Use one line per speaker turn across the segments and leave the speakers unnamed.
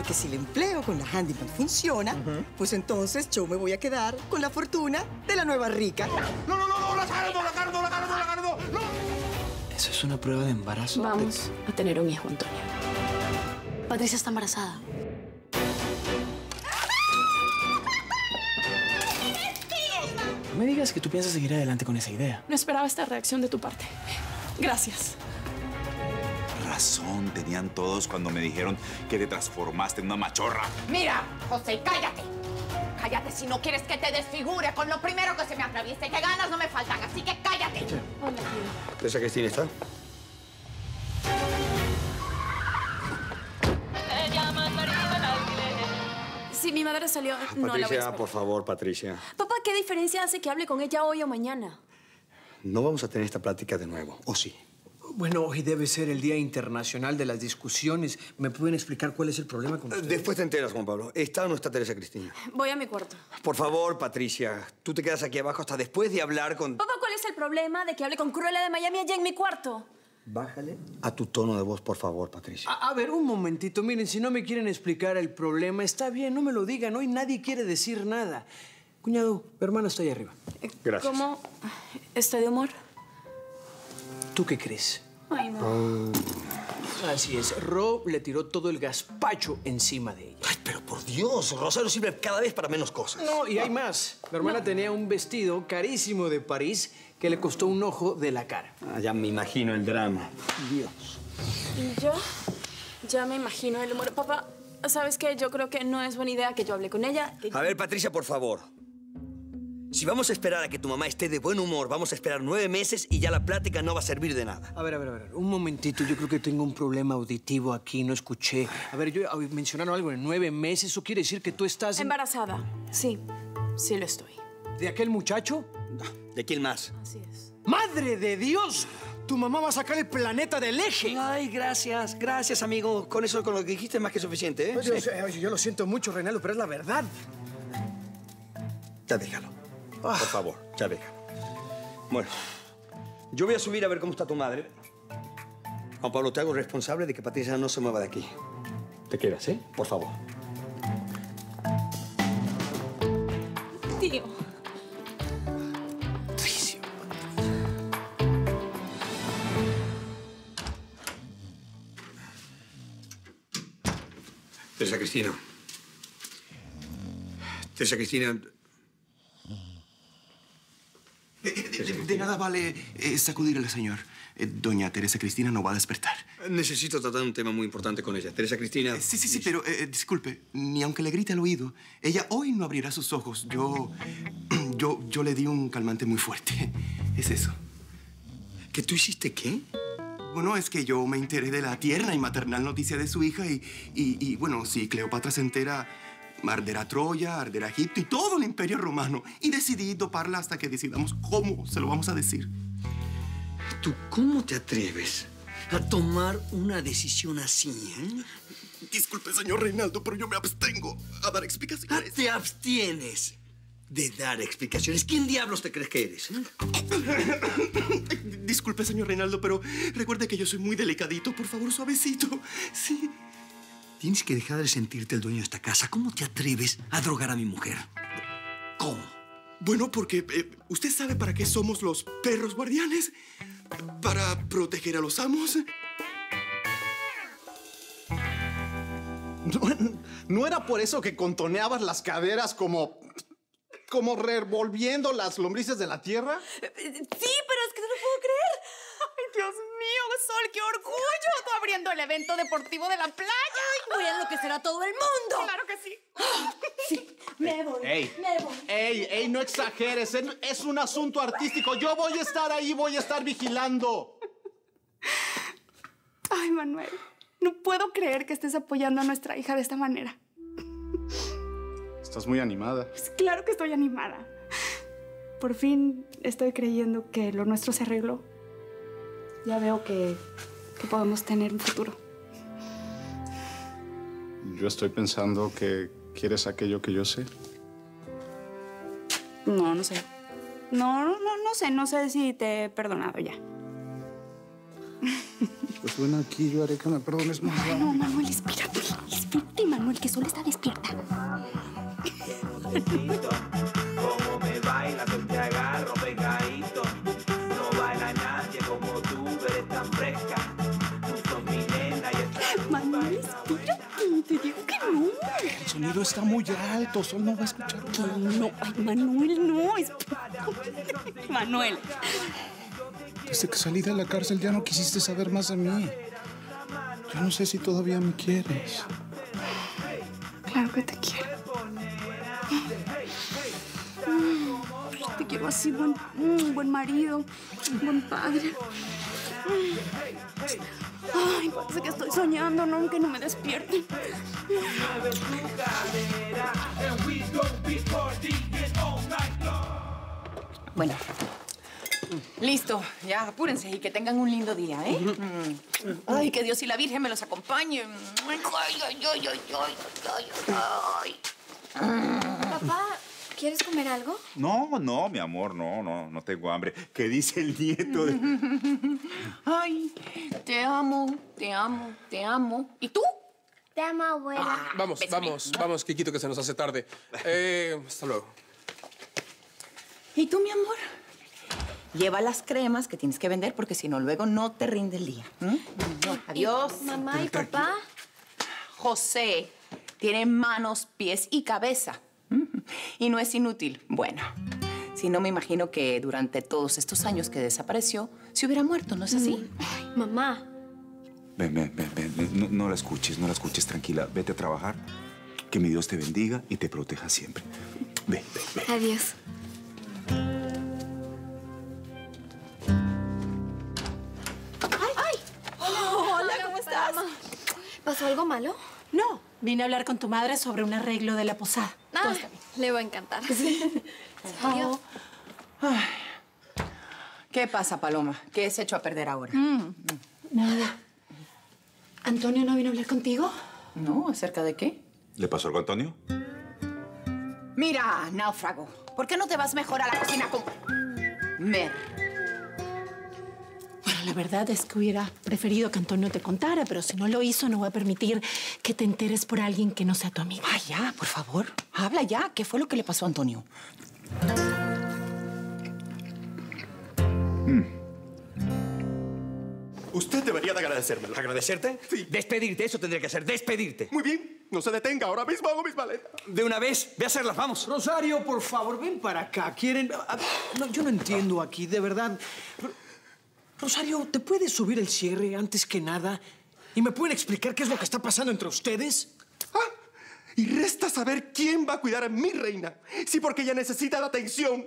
Porque si el empleo con la handyman funciona, pues entonces yo me voy a quedar con la fortuna de la nueva rica.
No, no, no, no, la cargo, la cargo, la cargo, la cargo. No.
¿Eso es una prueba de embarazo?
Vamos a tener un hijo, Antonio. Patricia está embarazada.
No me digas que tú piensas seguir adelante con esa idea.
No esperaba esta reacción de tu parte. Gracias.
Razón tenían todos cuando me dijeron que te transformaste en una machorra.
Mira, José, cállate. Cállate si no quieres que te desfigure con lo primero que se me atraviese. Que ganas no me faltan, así que cállate.
¿Esa Cristina está?
Si mi madre salió, no la voy a
Patricia, por favor, Patricia.
Papá, ¿qué diferencia hace que hable con ella hoy o mañana?
No vamos a tener esta plática de nuevo, ¿o sí?
Bueno, hoy debe ser el Día Internacional de las Discusiones. ¿Me pueden explicar cuál es el problema con ustedes?
Después te enteras, Juan Pablo. ¿Está o no está Teresa Cristina?
Voy a mi cuarto.
Por favor, Patricia, tú te quedas aquí abajo hasta después de hablar con...
Papá, ¿cuál es el problema de que hable con Cruella de Miami allá en mi cuarto?
Bájale a tu tono de voz, por favor, Patricia.
A, a ver, un momentito. Miren, si no me quieren explicar el problema, está bien, no me lo digan. Hoy nadie quiere decir nada. Cuñado, mi hermana está ahí arriba.
Gracias.
¿Cómo está de humor?
¿Tú qué crees?
Ay, no.
Así es. Rob le tiró todo el gazpacho encima de ella.
Ay, pero por Dios, Rosario sirve cada vez para menos cosas.
No, y hay más. Mi hermana tenía un vestido carísimo de París que le costó un ojo de la cara.
Ah, ya me imagino el drama.
Dios.
Y yo ya me imagino el humor. Papá, ¿sabes qué? Yo creo que no es buena idea que yo hable con ella. que-
A ver, Patricia, por favor. Si vamos a esperar a que tu mamá esté de buen humor, vamos a esperar nueve meses y ya la plática no va a servir de nada.
A ver, a ver, a ver. Un momentito. Yo creo que tengo un problema auditivo aquí. No escuché. A ver, yo mencionaron algo en nueve meses. ¿Eso quiere decir que tú estás en-
Embarazada. Sí, sí lo estoy.
de aquel muchacho?
¿De quién más?
Así es.
¡Madre de Dios! Tu mamá va a sacar el planeta del eje.
Ay, gracias, gracias, amigo. Con eso, con lo que dijiste, es más que suficiente, ¿eh?
Pues, Yo, yo- yo lo siento mucho, Reinaldo, pero es la verdad.
Ya déjalo. Por favor, ya déjalo. Bueno, yo voy a subir a ver cómo está tu madre. Juan Pablo, te hago responsable de que Patricia no se mueva de aquí. Te quedas, ¿eh? Por favor.
Tío.
Teresa Cristina. Teresa Cristina.
De, nada vale eh, sacudirle, señor. Eh, doña Teresa Cristina no va a despertar.
Necesito tratar un tema muy importante con ella. Teresa Cristina.
Eh, Sí, sí, sí, pero eh, disculpe, ni aunque le grite al oído, ella hoy no abrirá sus ojos. Yo, yo, yo le di un calmante muy fuerte. Es eso.
¿Que tú hiciste qué?
Bueno, es que yo me enteré de la tierna y maternal noticia de su hija y, y, y, bueno, si Cleopatra se entera, arderá Troya, arderá Egipto y todo el imperio romano. Y decidí doparla hasta que decidamos cómo se lo vamos a decir.
¿Tú cómo te atreves a tomar una decisión así, eh?
Disculpe, señor Reinaldo, pero yo me abstengo a dar
Ah,
explicaciones.
Te abstienes de dar explicaciones. ¿Quién diablos te crees que eres? eh?
Disculpe, señor Reinaldo, pero recuerde que yo soy muy delicadito. Por favor, suavecito. Sí.
Tienes que dejar de sentirte el dueño de esta casa. ¿Cómo te atreves a drogar a mi mujer? ¿Cómo?
Bueno, porque eh, usted sabe para qué somos los perros guardianes. Para proteger a los amos.
¿No, no era por eso que contoneabas las caderas como. como revolviendo las lombrices de la tierra?
Sí, pero es que no lo puedo creer.
Ay, Dios mío, Sol, qué orgullo. Tú abriendo el evento deportivo de la playa.
Enloquecer a todo el mundo.
Claro que sí.
Sí, me voy.
¡Ey!
Me voy.
¡Ey, ey! No exageres. Es, es un asunto artístico. Yo voy a estar ahí, voy a estar vigilando.
Ay, Manuel, no puedo creer que estés apoyando a nuestra hija de esta manera.
Estás muy animada.
Pues claro que estoy animada. Por fin estoy creyendo que lo nuestro se arregló. Ya veo que, que podemos tener un futuro.
Yo estoy pensando que quieres aquello que yo sé.
No, no sé. No, no, no sé. No sé si te he perdonado ya.
Pues ven aquí, yo haré que me perdones más.
No, Manuel, espérate. Espérate, Manuel, que solo está despierta.
Sonido está muy alto, Sol no va a escuchar.
No. Ay, Manuel, no. Manuel.
Desde que salí de la cárcel ya no quisiste saber más de mí. Yo no sé si todavía me quieres.
Claro que te quiero. Te quiero así, buen, buen marido, buen padre. Ay, parece que estoy soñando, ¿no? Aunque no me despierte.
Bueno. Listo, ya apúrense y que tengan un lindo día, ¿eh? Mm. Ay, que Dios y la Virgen me los acompañen. Ay, ay, ay, ay, ay, ay, ay, ay.
Papá, ¿quieres comer algo?
No, no, mi amor, no, no, no tengo hambre. ¿Qué dice el nieto? de-
Ay, te amo, te amo, te amo. ¿Y tú?
Te amo, abuela.
Vamos, vamos, vamos, Kikito, que se nos hace tarde. Eh, hasta luego.
¿Y tú, mi amor? Lleva las cremas que tienes que vender porque si no, luego no te rinde el día. Adiós.
Mamá y papá.
José tiene manos, pies y cabeza. Y no es inútil. Bueno, si no me imagino que durante todos estos años que desapareció, se hubiera muerto, ¿no es así?
Mamá.
Ven, ven, ven, ven. No, no la escuches, no la escuches, tranquila. Vete a trabajar. Que mi Dios te bendiga y te proteja siempre. Ven, ven, ven.
Adiós.
Hola, ¿cómo estás?
¿Pasó algo malo?
No, vine a hablar con tu madre sobre un arreglo de la posada.
Ah, le va a encantar.
Adiós. ¿Qué pasa, Paloma? ¿Qué se echó a perder ahora?
Nada. ¿Antonio no vino a hablar contigo?
No, ¿acerca de qué?
¿Le pasó algo a Antonio?
Mira, náufrago, ¿por qué no te vas mejor a la cocina con Mer?
La verdad es que hubiera preferido que Antonio te contara, pero si no lo hizo, no voy a permitir que te enteres por alguien que no sea tu amiga.
Ay, ya, por favor. Habla ya. ¿Qué fue lo que le pasó a Antonio?
Usted debería de agradecérmelo.
¿Agradecerte?
Sí.
Despedirte, eso tendría que hacer, despedirte.
Muy bien, no se detenga, ahora mismo hago mis maletas.
De una vez, ve a hacerlas, vamos.
Rosario, por favor, ven para acá. ¿Quieren...? a- a- no, yo no entiendo aquí, de verdad. Ro- Rosario, ¿te puedes subir el cierre antes que nada? ¿Y me pueden explicar qué es lo que está pasando entre ustedes?
Ah, y resta saber quién va a cuidar a mi reina. Sí, porque ella necesita la atención.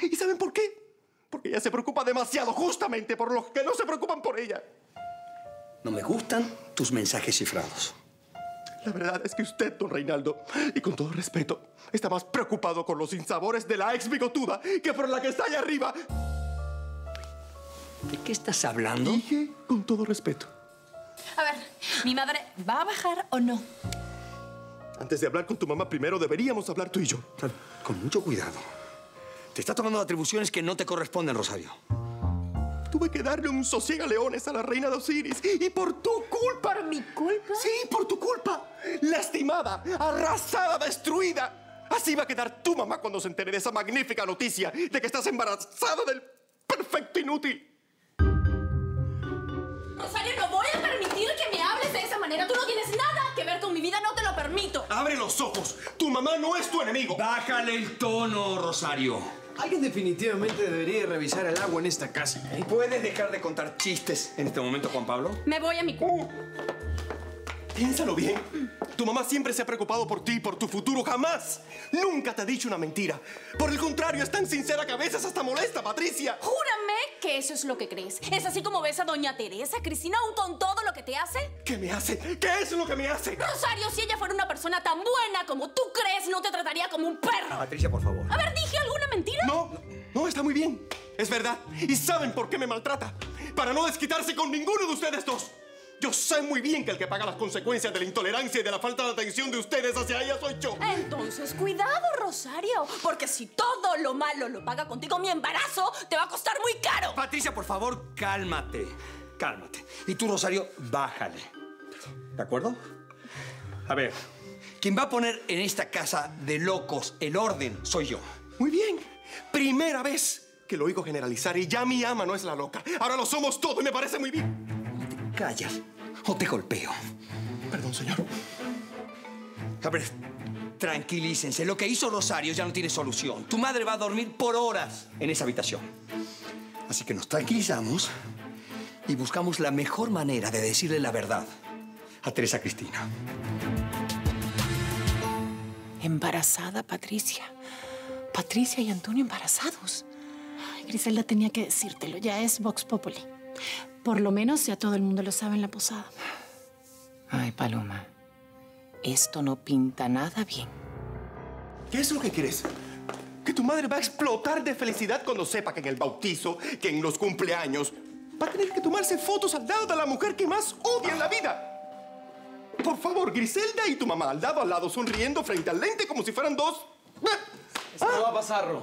¿Y saben por qué? Porque ella se preocupa demasiado justamente por los que no se preocupan por ella.
No me gustan tus mensajes cifrados.
La verdad es que usted, don Reinaldo, y con todo respeto, está más preocupado con los sinsabores de la ex bigotuda que por la que está allá arriba.
¿De qué estás hablando?
Dije con todo respeto.
A ver, ¿mi madre va a bajar o no?
Antes de hablar con tu mamá, primero deberíamos hablar tú y yo.
Con mucho cuidado. Te está tomando atribuciones que no te corresponden, Rosario.
Tuve que darle un sosiega leones a la reina de Osiris. Y por tu culpa.
¿Por mi culpa?
Sí, por tu culpa. Lastimada, arrasada, destruida. Así va a quedar tu mamá cuando se entere de esa magnífica noticia de que estás embarazada del perfecto inútil.
Rosario, no voy a permitir que me hables de esa manera. Tú no tienes nada que ver con mi vida, no te lo permito.
Abre los ojos. Tu mamá no es tu enemigo.
Bájale el tono, Rosario.
Alguien definitivamente debería revisar el agua en esta casa. ¿eh?
¿Puedes dejar de contar chistes en este momento, Juan Pablo?
Me voy a mi
Uh, Piénsalo bien. Tu mamá siempre se ha preocupado por ti, por tu futuro. Jamás. Nunca te ha dicho una mentira. Por el contrario, es tan sincera que a veces hasta molesta, Patricia.
Júrame que eso es lo que crees. ¿Es así como ves a doña Teresa, Cristina, aún con todo lo que te hace?
¿Qué me hace? ¿Qué es lo que me hace?
Rosario, si ella fuera una persona tan buena como tú crees, no te trataría como un perro.
Patricia, por favor.
A ver, ¿dije alguna mentira?
No, no, está muy bien. Es verdad. ¿Y saben por qué me maltrata? Para no desquitarse con ninguno de ustedes dos. Yo sé muy bien que el que paga las consecuencias de la intolerancia y de la falta de atención de ustedes hacia ella soy yo.
Entonces, cuidado, Rosario, porque si todo lo malo lo paga contigo mi embarazo, te va a costar muy caro.
Patricia, por favor, cálmate. cálmate. Y tú, Rosario, bájale. ¿De acuerdo? A ver, quien va a poner en esta casa de locos el orden soy yo.
Muy bien. Primera vez que lo oigo generalizar y ya mi ama no es la loca. Ahora lo somos todos y me parece muy bien.
Callas o te golpeo.
Perdón, señor.
A ver, tranquilícense. Lo que hizo Rosario ya no tiene solución. Tu madre va a dormir por horas en esa habitación. Así que nos tranquilizamos y buscamos la mejor manera de decirle la verdad a Teresa Cristina.
Embarazada, Patricia. Patricia y Antonio embarazados. Ay, Griselda tenía que decírtelo, ya es Vox Populi. Por lo menos ya todo el mundo lo sabe en la posada.
Ay, Paloma. Esto no pinta nada bien.
¿Qué es lo que quieres? Que tu madre va a explotar de felicidad cuando sepa que en el bautizo, que en los cumpleaños, va a tener que tomarse fotos al lado de la mujer que más odia en la vida. Por favor, Griselda y tu mamá al lado al lado sonriendo frente al lente como si fueran dos.
Esto no va a pasar, Ro.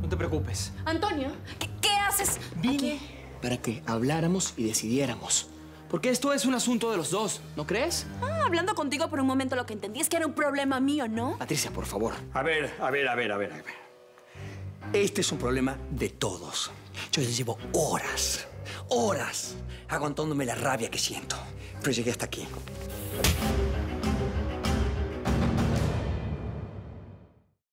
No te preocupes.
Antonio, ¿qué, qué haces?
Vine para que habláramos y decidiéramos. Porque esto es un asunto de los dos, ¿no crees?
Ah, hablando contigo por un momento lo que entendí es que era un problema mío, ¿no?
Patricia, por favor.
A ver, a ver, a ver, a ver, a ver. Este es un problema de todos. Yo ya llevo horas, horas aguantándome la rabia que siento. Pero llegué hasta aquí.